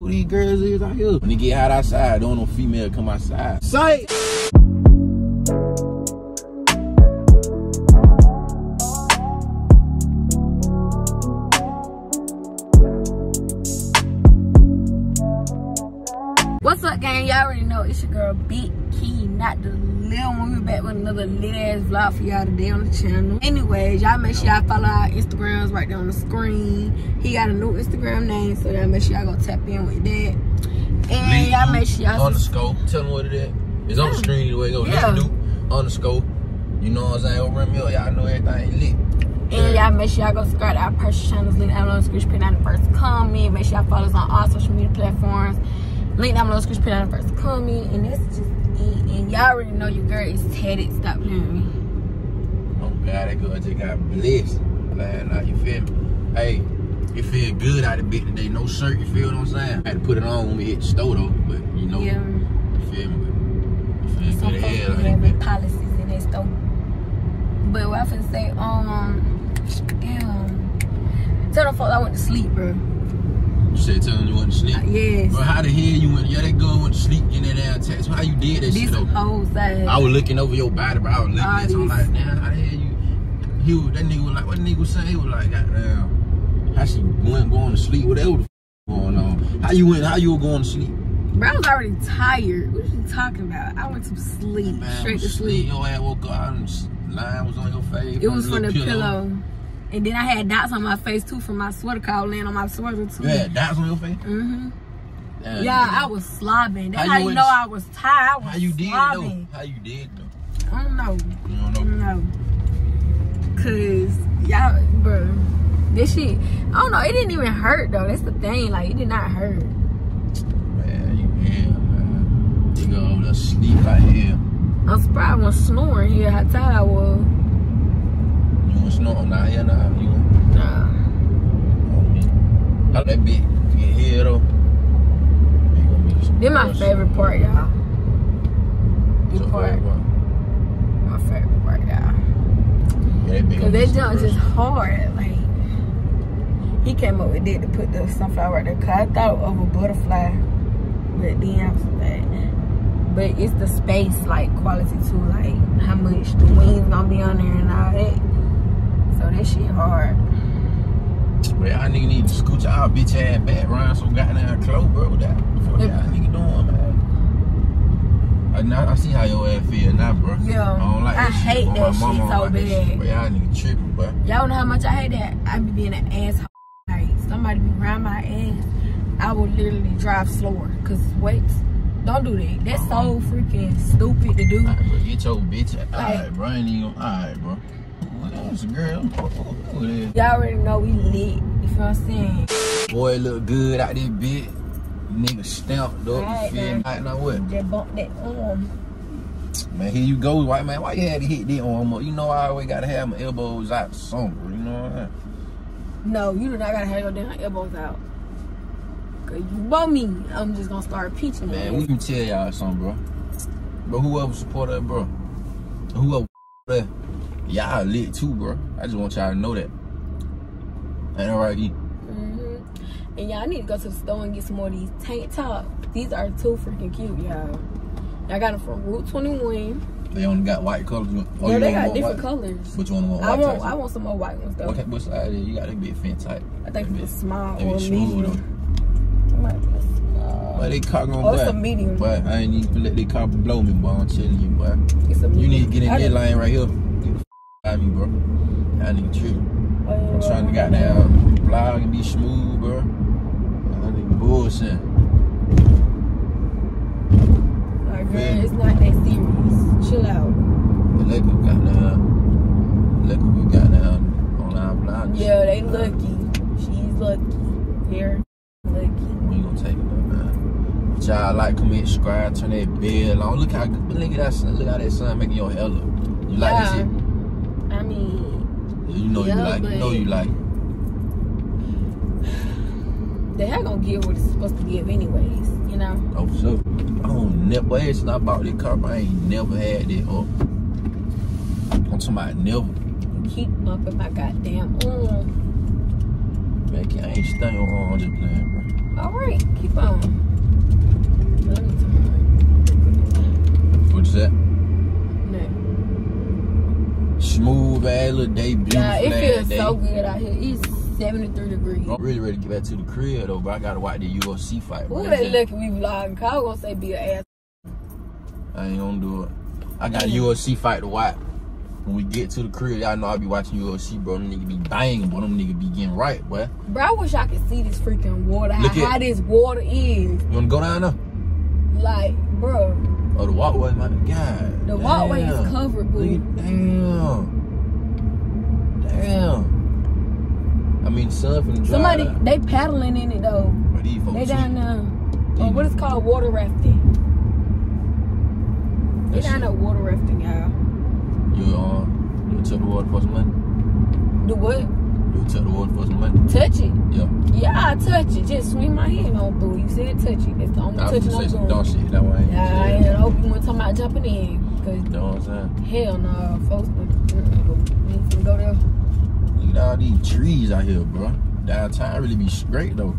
Who these girls is out here? When they get hot outside, don't no female come outside. Sight! Y'all already know it's your girl, Big Ki, not the little one. We back with another lit ass vlog for y'all today on the channel. Anyways, y'all make sure y'all follow our Instagrams right there on the screen. He got a new Instagram name, so y'all make sure y'all go tap in with that. And y'all make sure y'all underscore. Tell them what it is. It's on the screen either way it go. Yeah. Let's do underscore. You know what I'm saying? Over in mill, oh, y'all know everything lit. And y'all make sure y'all go subscribe to our personal channels. Link down below in the description, pin down the first comment. Make sure y'all follow us on all social media platforms. Link down below the pin down the first comment. And that's just it. And y'all already know your girl is tatted. Stop playing with me. Oh God, that girl just got blessed last night. You feel me? Hey, you feel good out of bit today. No shirt, you feel what I'm saying? I had to put it on when we hit the store though, but you know, Yeah. you feel me? But you feel Some good hell. having policies in their store. But what I finna say, um, damn. Tell them folks I went to sleep, bro. You said tell them you went to sleep. Uh, yes. Bro, how the hell you went? Yeah, that girl went to sleep in that damn text. How you did that This shit though? whole. I was looking over your body, bro. I was looking All at you. I'm like, damn, how the hell you? He was, that nigga was like, what nigga was saying? He was like, goddamn, how she went going to sleep? Whatever the f- going on. How you went? How you were going to sleep? Bro, I was already tired. What are you talking about? I went to sleep, Man, straight to was sleep. Your ass woke up line was on your face. It was from the little pillow. And then I had dots on my face too from my sweater call laying on my sweater too. You had dots on your face? Mm-hmm. Damn, Yeah, I was slobbing. That's How how, you know I was tired. I was How you did slobbing. though? How you did though? I don't know. You don't I know. don't know. Cause y'all, bro, this shit. I don't know. It didn't even hurt though. That's the thing. Like it did not hurt. Man, you yeah, man. You go over there sleep like hell. I'm surprised I was snoring here. How tired I was. You was snoring now, yeah, now. You Nah. How that bit get here though? Ain't gonna be some This my favorite part, y'all. This part, my favorite part, y'all. Yeah, Cause gonna be that junk just hard. Like he came up with it to put the sunflower right there. Cause I thought of a butterfly, but then I was like, but it's the space like quality too. Like how much the wings gonna be on there and all that. So that shit hard. But y'all nigga need to scoot y'all bitch ass back around some goddamn clothes, bro. What that fuck y'all nigga doing, man? I, now, I see how your ass feel now, bro. Yeah. I don't like I that hate that shit so that shit, bad. But y'all nigga tripping, bro. Y'all know how much I hate that. I be being an asshole. Like somebody be around my ass, I will literally drive slower. Cause wait, don't do that. That's uh-huh. so freaking stupid to do. Alright, bro. Get your bitch ass. Like- Alright, bro. I ain't even. Alright, bro. Girl. Who it is? Y'all already know we lit. You feel what I'm saying? Boy look good out there, bitch. Nigga stamped up. You feel me? man. Alright, now what? Just bump that arm. Man, here you go, white man. Why you had to hit that arm up? You know I always gotta have my elbows out somewhere. You know what I'm saying? No, you do not gotta have your damn elbows out. Cause you bump me, I'm just gonna start peaching. Man, Man, we can tell y'all something, bro. But whoever support us, bro. Whoever y'all lit too, bro. I just want y'all to know that. Ain't that right, E? hmm And y'all need to go to the store and get some more of these tank tops. These are too freaking cute, y'all. I got them from Rue 21. They only got white colors. Oh, no, they got different white? colors. Which one want I want? I want some more white ones though. What, what it? You got that bit fin type. I think it's small or medium. It might be a small. But they car gonna Oh, it's a medium. But I ain't even let they car blow me, boy. I'm telling you, boy. It's a You need to get in I that didn't- right here. Get the f out of me, bro. I need to trip. Yeah, I'm trying to well, goddamn um, vlog and be smooth, bro. I need bullshit. Like, girl, it's not that serious. Chill out. The liquor got down. Liquor we got down on our vlog. Yeah, they lucky. She's lucky. Here, lucky. We ain't gonna take it though, man. But y'all like, comment, subscribe, turn that bell on. Look how look at that sun. Look how that sun making your hair look. You like Yeah. that shit? I mean, You know you like. You know you like. they hair gonna give what it's supposed to give anyways, you know? Oh, sure. I don't never, ever since I bought this car, I ain't never had that up. I'm talking about never. Keep bumping my goddamn arm. Man, I ain't staying on, I'm just playing, bro. All right, keep on. Let that? turn What you said? around. Smooth ass little day, beautiful Yeah, it feels day. so good out here. It's 73 degrees. I'm really ready to get back to the crib though, but I gotta watch the UFC fight. That's they at me vlogging? Cause I was gonna say be an ass. I ain't gonna do it. I got mm. a UFC fight to watch. When we get to the crib, y'all know I be watching UFC, bro. Them niggas be banging, but them niggas be getting right, boy. Bro, I wish I could see this freaking water. How Look at- high this water is. You wanna go down there? Like, bro, Oh, the walkway, my God. the walkway damn. is covered, Look boo. Damn. Damn. I mean, surfing and Somebody, they paddling in it though. But these folks They down there. They- Oh, what is called water rafting. They That down shit. there water rafting, y'all. You uh, you took the water for some money. Do what? You took the water for some money. Touch it. Yeah. Yeah, I touch it. Just swing my hand on boo. You said touch it. That's the only touching I'm say some doing. shit. That why Yeah, I ain't you weren't talking about jumping in. Cause You know what I'm saying? hell no, folks. We ain't finna go there. Look at all these trees out here, bro. Downtown really be straight though.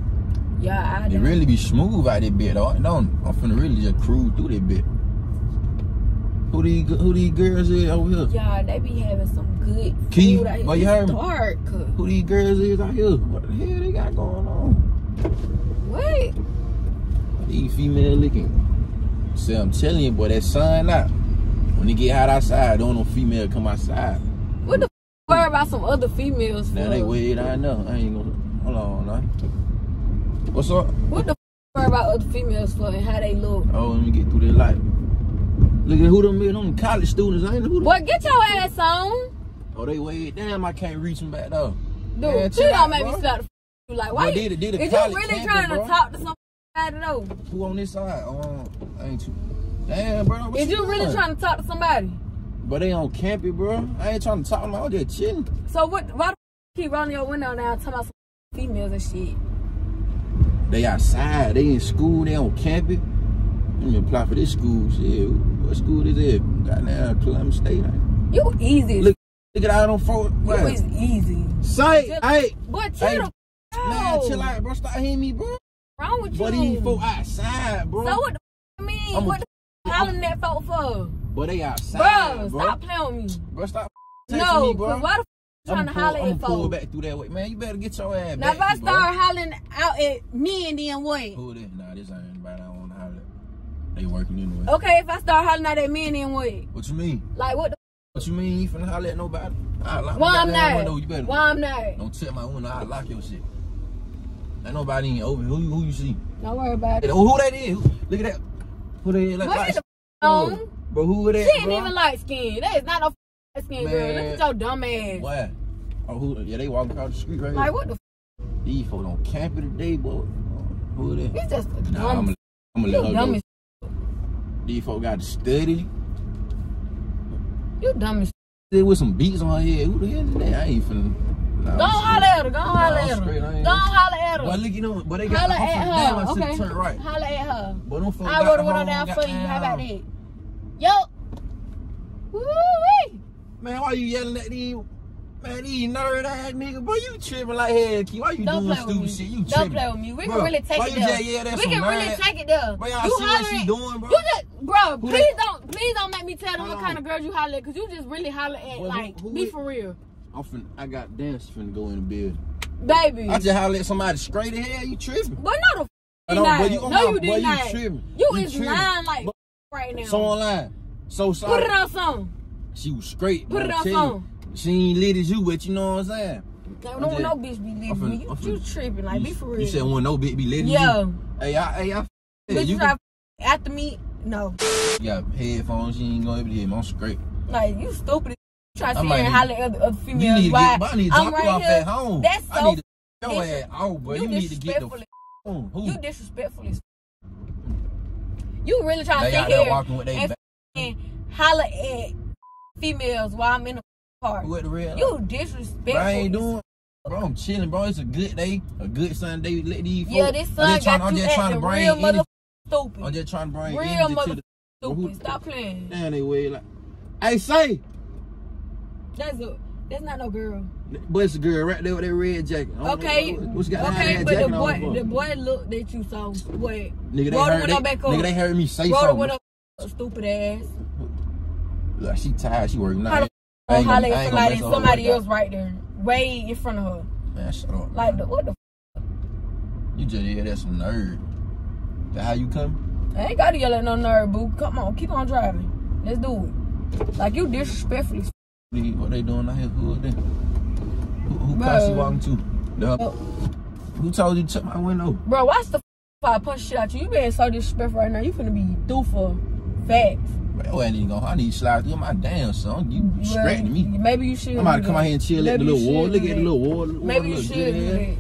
Yeah, I don't. really be smooth out that bit though. Don't. I'm finna really just cruise through that bit. Who these who these girls is over here? Yeah, they be having some good Ki, food out here. you heard me? dark. Who these girls is out here? What the hell they got going on? What? These female looking. See, I'm telling you, boy, that sun out. When it get hot outside, don't no female come outside. What the f- worry about some other females for? Now they way I know. I ain't gonna. Hold on, now. What's up? What the f- worry about other females for and how they look? Oh, let me get through this light. Look at who them is. Them college students. I ain't know who them. Boy, get your ass on. Oh, they way damn. I can't reach them back though. Dude, Man, you don't make me bro. slap the f- you. Like, why Bro, you, did it- did it is you really camping, trying to talk to somebody though? Who on this side? Oh, I ain't too. Damn, bro. Is you really trying to talk to somebody? But they on camping, bro. I ain't trying to talk to them. I was just chilling. So what? Why the f- keep rolling your window down talking about some females and shit? They outside. They in school. They on camping. Let me apply for this school. Shit, what school is it? Goddamn Columbus State. You easy. Look, Look at all them folks. you is easy. Say, hey, Boy, chill Hey, man, chill out, bro. Stop hitting me, bro. wrong with But you? these folks outside, bro. So what the f- mean? I'm what the f- hollering at folk for? But they outside, Bro, bro. stop playing with me. Bro, stop No, me, bro. why the f- trying to holler pull, I'm at pull back through that way, man. You better get your ass Now back. if I start hollering out at me and then what? Pull this. Nah, this ain't anybody I don't want to holler. at. They working anyway. Okay, if I start hollering at me and then what? What you mean? Like what the What you mean? You finna holler at nobody? I lock why I'm not? window. You better. Why I'm not? Don't tip my window. I lock your shit. Ain't nobody in over. Who you who you see? Don't worry about it. Who, who that is? Look at that. Who they like? Get the on. Bro, who that? She ain't bro? even light skin. That is not no f- light skinned girl. Look at your dumb ass. What? Oh, who? Yeah, they walking across the street right now. Like here. what the f- These folks don't camp it today, boy. Who they? You just a Nah, I'm gonna let her dumb go. These folks got to study. you dumb as. There with some beats on her head. Who the hell is that? I ain't finna. Nah, Go holler at her. Go Nah, holler at her. Go holler at her. look, you know, but they got Holler at finna damn, I Okay. turn right. Holler at her. But them folks I wrote down on for you. How about that? Yo. Woo-wee. Man, why you yelling at these? Man, these nerd ass nigga, boy, you tripping like hell, Ki. Why you Don't doing stupid me. shit? You Don't tripping. play with me. We Bro, can really take it you there. yeah, that's we some can really nerd- take it there. Bro, y'all you see what she doing, bro? You just, bro, Who please that- don't, please don't make me tell them Hold what kind of girls you holler at, cause you just really holler at, Well, like, who be it- for real, I'm finna, I got dance finna go in the building. baby. I just holler at somebody straight ahead, you tripping. But no, the I not. boy, you on no, you did you not. tripping. You, You is tripping. lying like right now. So online. So sorry. Put it on song. She was straight. Put it on you. She ain't lit as you, but you know what I'm saying. No, I'm no, just- no bitch be finna- me. You, you tripping, like, you, be for real. You said one no bitch be letting Yeah. you. Hey, I, hey, I. Bitch, you you try after me? No. got headphones. She ain't gonna hear me. I'm straight. Like, you stupid. You try to I sit here and holler at other, other You females. need to get. I need to I'm right you off here. at home. That's I so need to your ass out, boy. you You, need to get the phone. Who? You disrespectful as You really trying They to sit there here and back. holler at females while I'm in the Who the red? You disrespectful. I ain't doing. Bro, I'm chilling, bro. It's a good day, a good Sunday. Let these Yeah, folks- this I'm son trying, got I'm just trying to bring real mother stupid. I'm just trying to bring real mother to the. stupid. Stop playing. Damn, they way like. Hey, say. That's a That's not no girl. But it's a girl right there with that red jacket. Okay, know What's got okay, but the boy, the boy looked at you, so what? Nigga, they heard, they, nigga, they heard me say the something. up, stupid ass. Look, she tired. She working out. The I ain't gonna- I at somebody, mess up her somebody else right there, way in front of her. Man, shut up. Like the, what the? fuck? You just yeah, that's some nerd. That how you come? I ain't gotta yell at no nerd, boo. Come on, keep on driving. Let's do it. Like you disrespectfully. What they- What they doing out here? Who are they? Who, who she walking to? The. Who told you to check my window? Bro, watch the f- if I punch shit out you. You being so disrespectful right now. You finna be through for facts. Bro, I ain't even gonna. I need to slide through my damn son. You Well, distracting me. Maybe you should. I'm about to come out here and chill at the little wall. Look at the little wall. Maybe you look should good, do man.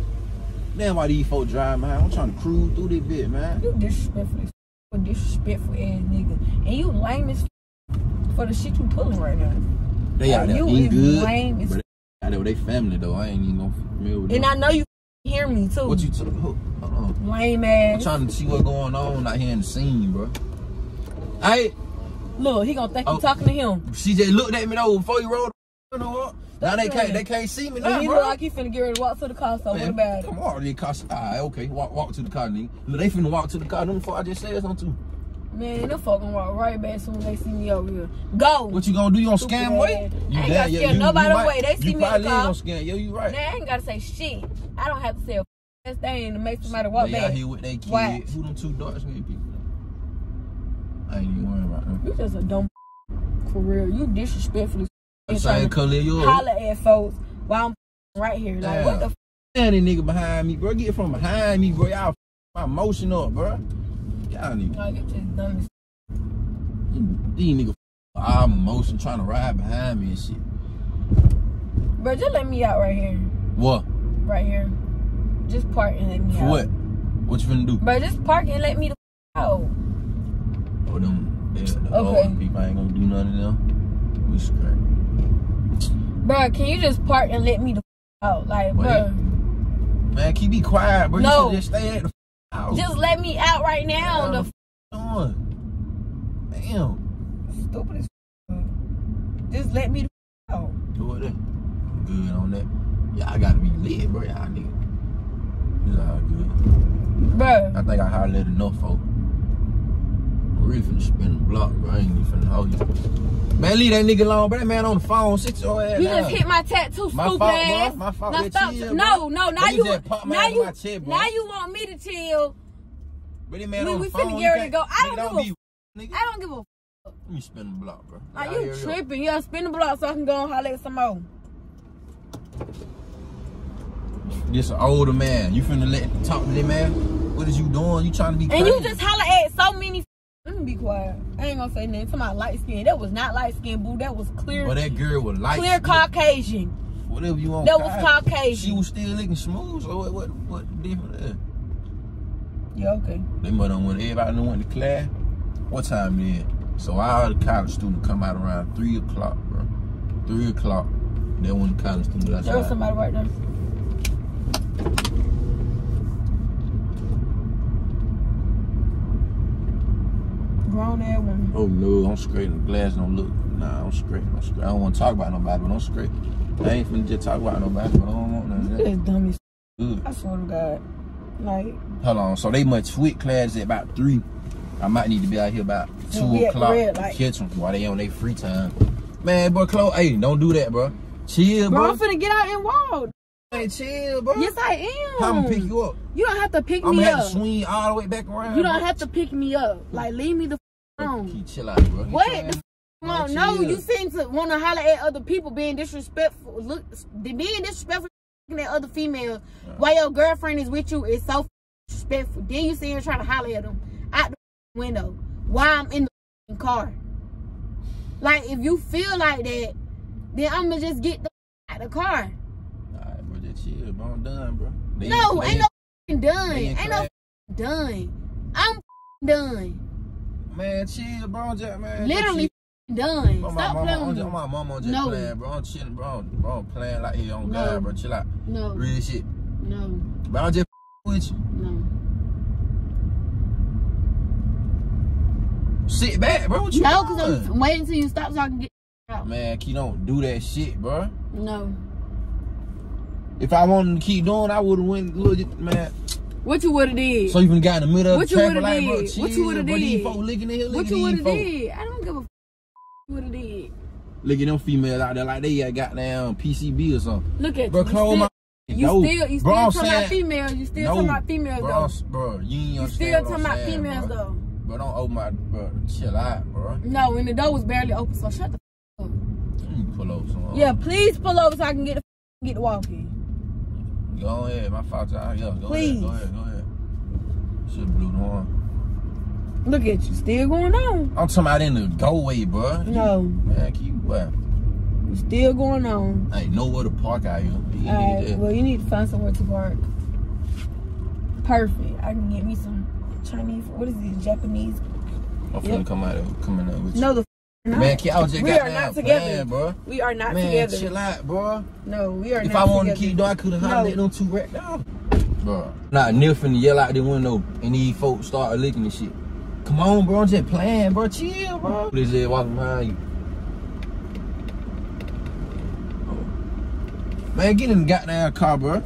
Damn, why these folks drive, man? I'm trying to cruise through this bit, man. You disrespectful, disrespectful ass nigga, and you lame as for the shit you pulling right now. They out there you eating good. lame as out there with their family, though. I ain't even gonna familiar with And them. I know you hear me too. What you took? Hold on. lame I'm trying to see what's going on out here in the scene, bro. Hey, Look, he gonna think Oh. you talking to him. she just looked at me though before you rolled. You know what? Now they can't. They can't see me now, he bro. look like he finna get ready to walk to the car. So what Man, about it? Come on, they cost. Alright, okay. Walk, walk to the car, nigga. Look, they finna walk to the car. Them before I just said something too. Man, them gonna walk right back soon as they see me over here. Go. What you gonna do? You gonna Stupid scam ass. way? I ain't gotta damn- scare nobody away. They see me in the car. scam. Yo, you right. Now, I ain't gotta say shit. I don't have to say a thing to make somebody walk they out back. here with their kid. Watch. Who them two dark skinned people? I ain't even worried about them. You just a dumb for real. You disrespectfully The and same trying to color as yours. holler at folks while I'm right here. Like what the f- that nigga behind me, bro. Get from behind me, bro. Y'all f- my motion up, bro. Y'all niggas. like it's just dumb as These niggas all motion trying to ride behind me and shit. Bro, just let me out right here. What? Right here. Just park and let me For out. what? What you finna do? Bro, just park and let me out. The Okay. old people ain't gonna do none of them. We straight. Bro, can you just park and let me the f- out? Like, bro, Man, keep be quiet, bro. No. You just stay at the f- house. just let me out right now. Damn, The on. Damn. stupid as f- Just let me the f- out. Do it. Good on that. Yeah, I gotta be lit, bro. Y'all nigga. It's all good. Bro, I think I hollered enough, folks. Really finna spin the block, bro. I ain't even finna hold you. Man, leave that nigga alone, bro. That man on the phone. Sit your ass you down. just hit my tattoo, My stupid fault, ass. bro. My fault. Now stop. chill, no, no, now you, now you, chest, now you want me to chill. But that man We- on we the finna phone. get ready to go. I don't don't give be, nigga. I don't give a Let me spin the block, bro. like you tripping. Yeah, spin the block so I can go and holler at some more. This an older man. You finna let talk to that man? What is you doing? You trying to be And you just holler at so many. Let me be quiet. I ain't gonna say nothing. To my light skin, that was not light skin, boo. That was clear, But that girl was light. clear skin. Caucasian. Whatever you want. That was Caucasian. She was still looking smooth. So what? What? What different? Yeah, okay. They mother went. Everybody done went to class. What time it is? So all the college students come out around three o'clock, bro. Three o'clock. They when the college students There was outside. somebody right there. Grown ass woman. Oh no, I'm straight. The glass don't look. Nah, I'm straight. I'm straight. I don't want to talk about nobody, but I'm straight. I ain't finna just talk about nobody, but I don't want none of that. That's dumb as Good. I swear to God. Like, Hold on. So they must quit class at about three. I might need to be out here about two we at the o'clock. light. Catch them while they on their free time. Man, boy, Chloe, hey, don't do that, bro. Chill, bro, bro. I'm finna get out and walk. Hey, chill, bro. Yes, I am. I'm gonna pick you up. You don't have to pick I'm me gonna have up. to swing all the way back around. You don't bro. have to pick me up. Like, leave me the Um, keep chill out, bro. What? your The ass- f- Man, alone. No, you uh, seem to want to holler at other people being disrespectful. Look, being disrespectful looking at other females while your girlfriend is with you is so disrespectful. Then you see her trying to holler at them out the window while I'm in the car. Like, if you feel like that, then I'm gonna just get the out of the car. Alright, bro, just chill, bro. I'm done, bro. They- No, they- ain't no done. Ain't no done. I'm done. Man, chill, bro. Just, man. Literally done. Bro, Stop mama, playing I'm with just, me. my mama just No. playing, bro. I'm chilling, bro. Bro, I'm playing like he on No. God, bro. Chill out. No, Real shit. no, But I'm just with you. no. Sit back, bro. What you No, because I'm waiting till you stop so I can get out. Man, Ki don't do that shit, bro. No. If I wanted to keep doing, I would have went legit, man. What you would have did? So you even got in the middle of What the you traffic like, bro, chill, What you would've bro. Did? folks looking at here, what you woulda did? I don't give a. F- you would have did. Look at them females out there like they got goddamn PCB or something. Look at Bro, you. close my. still, you no. still, you bro, still I'm talking about females. You still no, talking about females bro, though. Bro, you ain't You still talking about saying, females bro. though. Bro, don't open my, bro, chill out, bro. No, and the door was barely open, so shut the. F- up. Let me pull over. Yeah, please pull over so I can get the f- get the walking. Go ahead, my fault. Yeah, go Please. ahead, go ahead, go ahead. Should blew the horn. Look at you, still going on. I'm talking about in the go way, bro. No, Man, keep what? still going on. I ain't nowhere to park out here. You All right, well you need to find somewhere to park. Perfect. I can get me some Chinese. What is this? Japanese? I'm finna Yep. come out there, coming out with you. No, the. Man, kid, I was just We got are down not together. playing, bro. we are not Man, together. chill out, bro. No, we are If not I wanted together. to keep doing, I could have No. hollered at them two right now. Bro. Not niffing yell out the window and these folks start licking and shit. Come on, bro. I'm just playing, bro. Chill, bro. This is walking behind you. Man, get in the goddamn car, bro.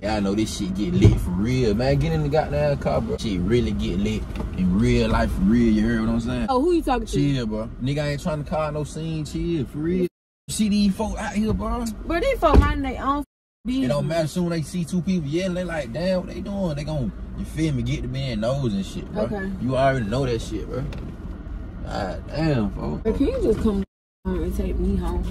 Yeah, I know this shit get lit for real, man. Get in the goddamn car, bro. Shit really get lit in real life for real. You heard what I'm saying? Oh, who you talking to? Chill, bro. Nigga I ain't trying to cause no scene. Chill, for real. See these folk out here, bro. But these folk minding their own business. It don't matter soon they see two people yelling, they like, damn, what they doing? They gon' you feel me, get the man nose and shit, bro. Okay. You already know that shit, bro. God damn, folks. But can you just come home and take me home?